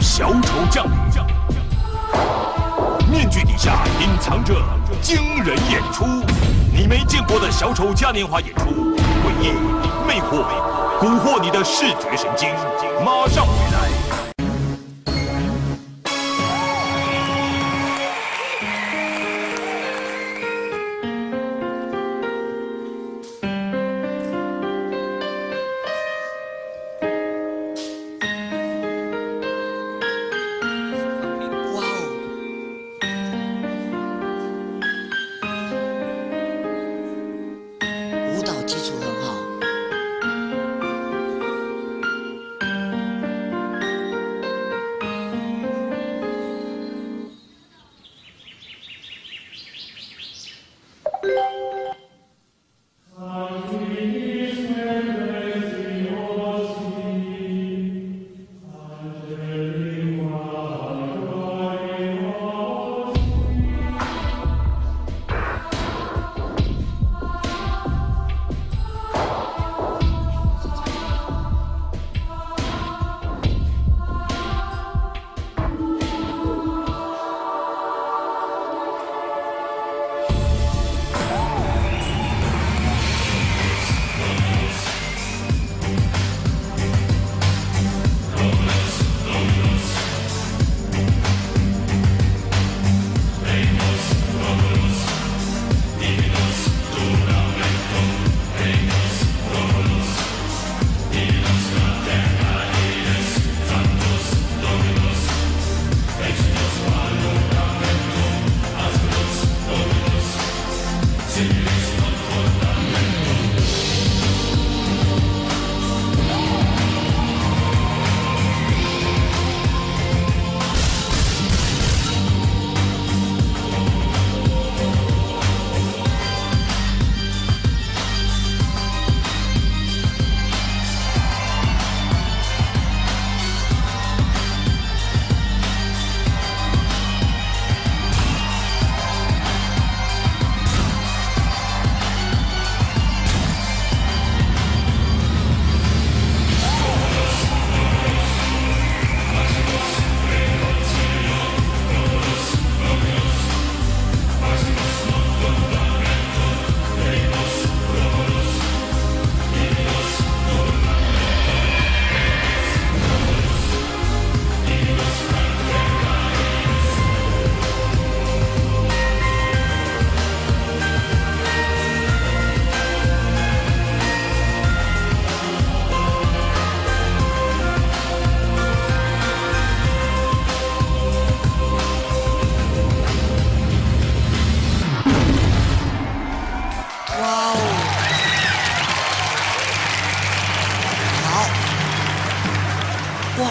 小丑降临，面具底下隐藏着惊人演出，你没见过的小丑嘉年华演出，诡异、魅惑、蛊惑你的视觉神经，马上回来。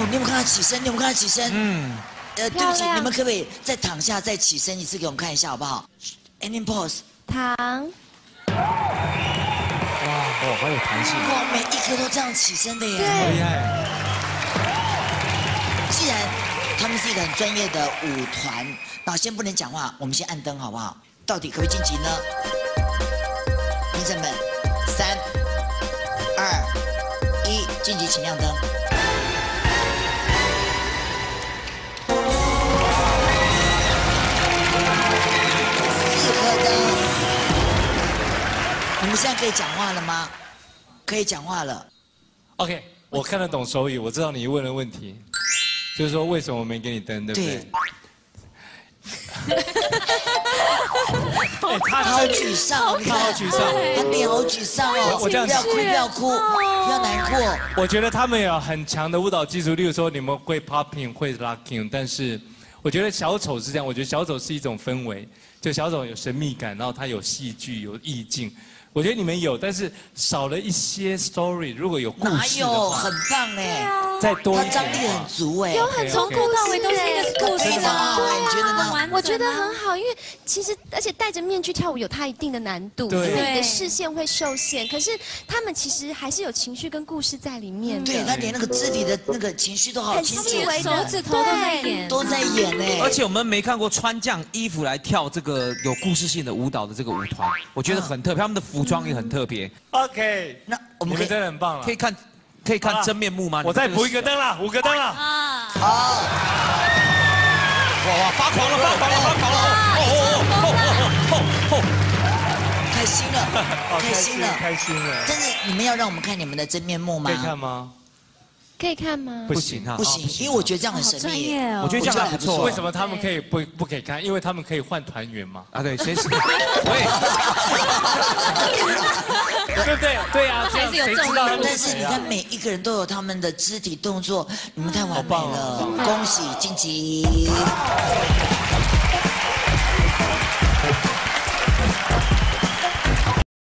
你有没有看他起身？你有没有看他起身？嗯。呃，对不起，你们可不可以再躺下，再起身一次给我们看一下，好不好？Ending pose。躺，哇，哦，好有弹性，哇，每一颗都这样起身的耶。好厉害。既然他们是一个很专业的舞团，那先不能讲话，我们先按灯好不好？到底可不可以晋级呢？评审们，三、二、一，晋级，请亮灯。你们现在可以讲话了吗？可以讲话了。OK，我看得懂手语，我知道你问的问题，就是说为什么我没给你灯，对不对？哎他好沮丧他好沮丧他脸好沮丧哦。我我这样不要哭，不要哭，不要难过。我觉得他们有很强的舞蹈基础，例如说你们会 popping 会 locking，但是我觉得小丑是这样，我觉得小丑是一种氛围，就小丑有神秘感，然后它有戏剧有意境。我觉得你们有，但是少了一些 story。如果有故事的有，很棒哎，再多他一点。张力很足哎。有很从头到尾都是一个故事非常好哎，你觉得呢？我觉得很好，因为其实而且戴着面具跳舞有它一定的难度，对因为你的视线会受限。可是他们其实还是有情绪跟故事在里面的。对他连那个肢体的那个情绪都好很清楚细，微的手指头都在演，都在演哎。而且我们没看过穿这样衣服来跳这个有故事性的舞蹈的这个舞团，我觉得很特别，他们的服装也很特别。OK，那我你们们可以真的很棒了可。以看，可以看真面目吗？我再补一个灯了，五个灯了。啊，好，哇哇，发狂了，发狂了，发狂了！哦哦哦哦哦哦开心了，好开心了。开心了。但是你们要让我们看你们的真面目吗可以？看吗？可以看吗？不行啊，不行，因为我觉得这样很神秘。专业哦。我觉得这样还不错。为什么他们可以不不可以看？因为他们可以换团员嘛，啊？对，谁是？喂，对不对？对啊，这样还是有谁知道他们但是你看，每一个人都有他们的肢体动作，你们太完美好棒了，恭喜晋级。